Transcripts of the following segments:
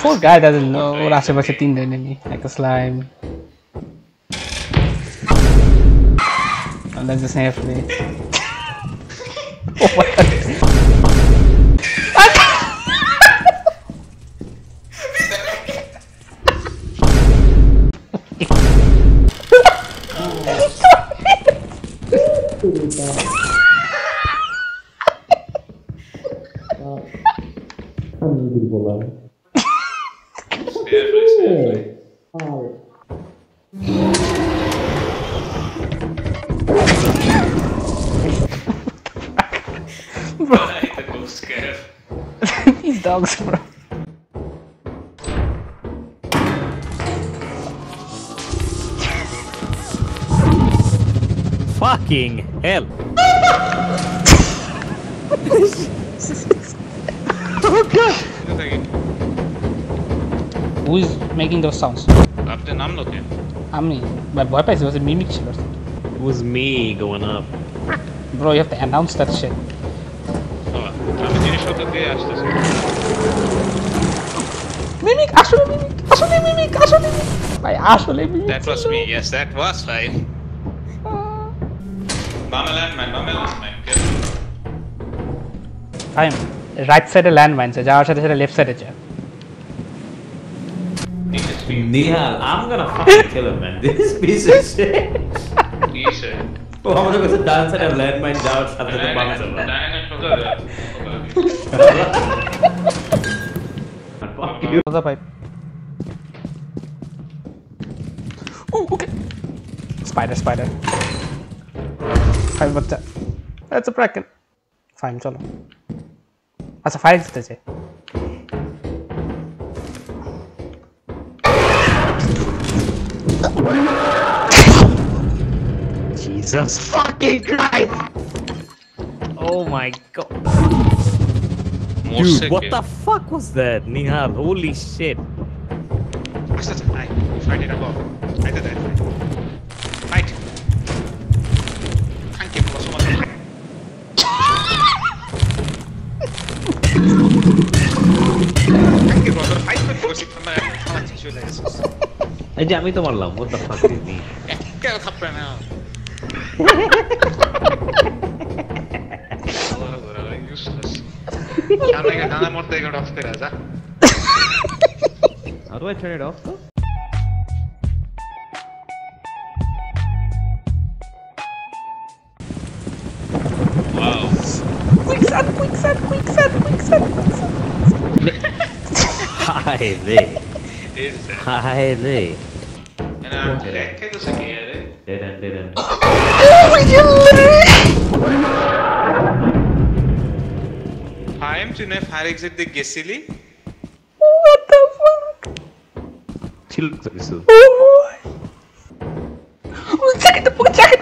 Poor guy doesn't know ওর আশেপাশে তিনটা enemy একটা slime and then just snare me oh my god Safely, safely. I hate the ghost scare. these dogs bro Fucking hell. Who is making the sounds আপনার নাম লোকে? আমি। But ভয় পাইছি was mimic ছিল। Who is me going up bro you have to announce that shit আমি জিনিস শব্দকে আসতেছি। মিমিক আসলে মিমিক আসলে মিমিক আসলে ভাই আসলে mimic that was me yes that was fine বামে ল্যান্ডমাইন ল্যান্ডমাইন রাইট সাইডে ল্যান্ডমাইন যাওয়ার সাথে সাথে লেফট সাইডে যায় Nihal, I'm gonna fucking kill him, man. This piece of shit. piece of shit. Oh, I'm gonna go to dance and have learned my doubts after the bumps over. Fuck you. Close the pipe. Oh, okay. Spider, spider. Five बच्चा. Uh, that's a bracken. Fine, चलो. अच्छा file देते हैं. Jesus fucking Christ! Oh my god. Dude, what the fuck was that, Nihar? Holy shit. Thank you for so much. Thank you, go see from my visualizers. এই যে আমি তো মারলাম what the fuck did me কেউ থাকবে না. সামনে গিয়ে দানা মরতে গেলে অফ করে যা how do I turn it off though Wow. quicksand quicksand quicksand quicksand highly dead, sir. Hi, Ray. And I'm dead. Dead, dead, dead. I am Tunef Harix at the Gesili. What the fuck? Chill, Sarisu. Oh boy. Sakit na po, sakit.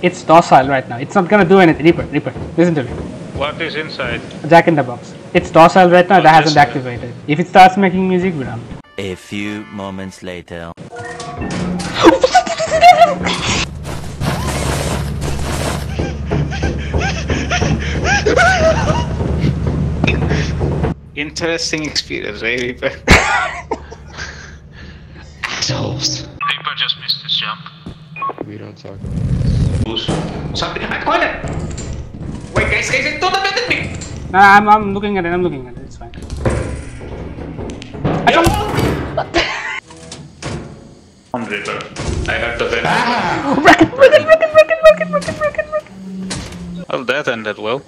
It's docile right now. It's not gonna do anything. Reaper, Reaper, listen to me. What is inside? Jack in the box. It's docile right now. That Oh, hasn't yes, sir. activated. If it starts making music, we run. A few moments later. Interesting experience, right, Reaper? Assholes. Reaper just missed his jump. We don't talk. Boost. Something in my corner! Wait, guys, guys, don't abandon me! No, I'm, I'm looking at it. I'm looking at it. It's fine. I don't. On Reaper. I have the ah! vent. Bracken, bracken, bracken, bracken, bracken, bracken, bracken, bracken. Well, that ended well.